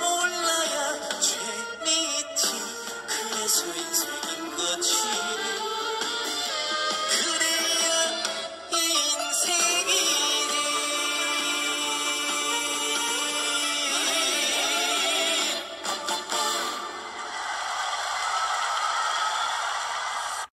몰라야 재밌지. 그래서 인생인 거지